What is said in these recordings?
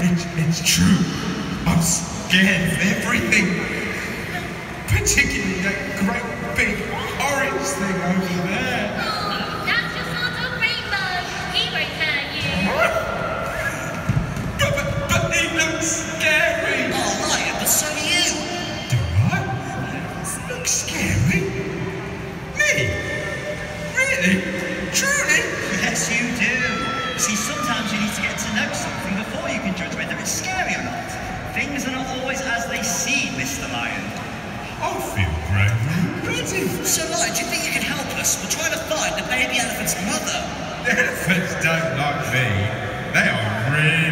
It's, it's true. I'm scared of everything. Particularly that great big orange thing over there. Oh, that's your sort of rainbow. He won't hurt you. But, but, but he looks scary. Oh, liar, but so do you. Do I? Look scary? Me? Really? Truly? Yes, you do. See, sometimes you need to get to know something before you can judge whether it's scary or not. Things are not always as they seem, Mr. Lion. I feel great. ready. So, Lion, do you think you can help us? We're trying to find the baby elephant's mother. The elephants don't like me. They are really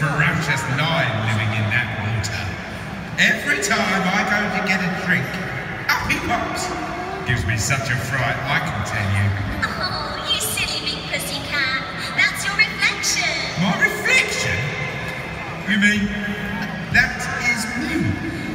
ferocious lion living in that water. Every time I go to get a drink, up he pops. Gives me such a fright, I can tell you. Oh, you silly big pussycat. That's your reflection. My reflection? You mean that is me?